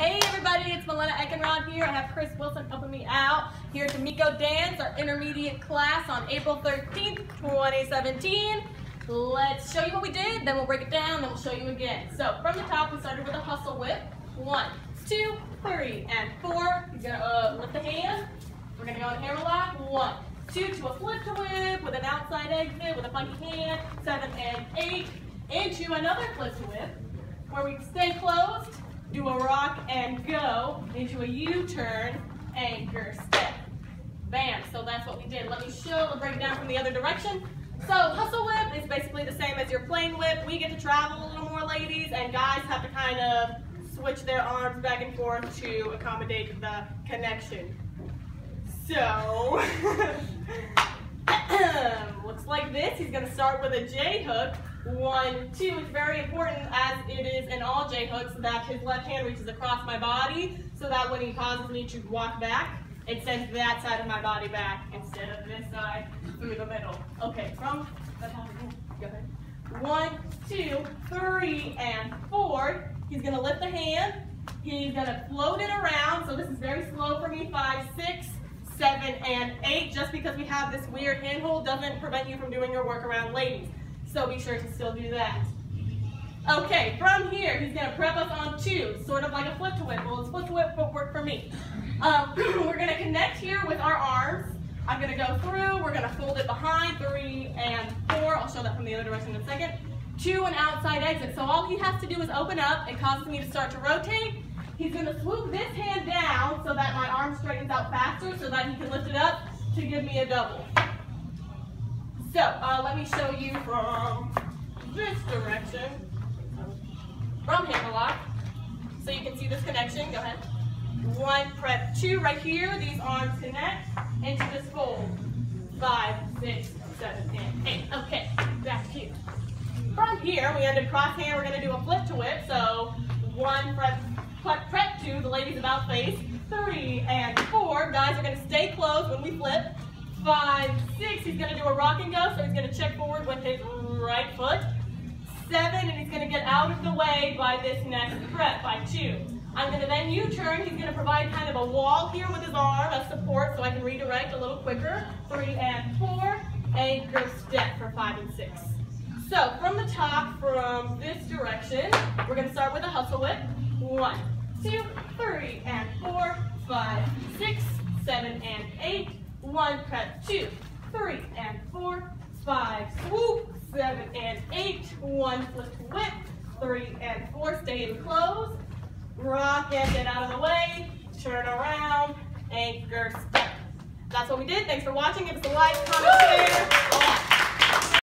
Hey everybody, it's Melena Eichenrod here. I have Chris Wilson helping me out here at D'Amico Dance, our intermediate class on April 13th, 2017. Let's show you what we did, then we'll break it down, then we'll show you again. So from the top, we started with a hustle whip. One, two, three, and four. You're gonna uh, lift the hand. We're gonna go in hammer lock. One, two to a flip to whip with an outside exit with a funky hand. Seven and eight into another flip to whip where we stay closed do a rock and go into a U-turn, anchor, step. Bam, so that's what we did. Let me show the breakdown from the other direction. So hustle whip is basically the same as your plain whip. We get to travel a little more, ladies, and guys have to kind of switch their arms back and forth to accommodate the connection. So, looks like this. He's gonna start with a J hook, one, two, it's very important as it is in all J hooks that his left hand reaches across my body so that when he causes me to walk back, it sends that side of my body back instead of this side through the middle. Okay, from the top go ahead. One, two, three, and four. He's gonna lift the hand. He's gonna float it around. So this is very slow for me. Five, six, seven, and eight. Just because we have this weird handhold doesn't prevent you from doing your work around ladies. So be sure to still do that. Okay, from here, he's gonna prep us on two, sort of like a flip to whip. Well, it's flip to whip footwork for me. Um, we're gonna connect here with our arms. I'm gonna go through, we're gonna fold it behind, three and four. I'll show that from the other direction in a second. Two, and outside exit. So all he has to do is open up. It causes me to start to rotate. He's gonna swoop this hand down so that my arm straightens out faster so that he can lift it up to give me a double. So uh, let me show you from this direction, from hammerlock. So you can see this connection, go ahead. One, prep two, right here, these arms connect into this fold. Five, six, seven, and eight. Okay, back here. From here, we ended cross hand, we're gonna do a flip to whip. So one, prep, prep, prep two, the ladies about face. Three and four, guys are gonna stay close when we flip five, six. He's to do a rock and go, so he's to check forward with his right foot. Seven, and he's to get out of the way by this next prep, by two. I'm to then U-turn. He's to provide kind of a wall here with his arm as support so I can redirect a little quicker. Three and four. Anchor step for five and six. So from the top, from this direction, we're to start with a hustle whip. One, two, three, and four, five, six, seven, and eight, one, prep, two, three, and four, five, swoop, seven, and eight, one, flip, whip, three, and four, stay in close, rock and get out of the way, turn around, anchor, step. That's what we did. Thanks for watching. Give us a like, comment,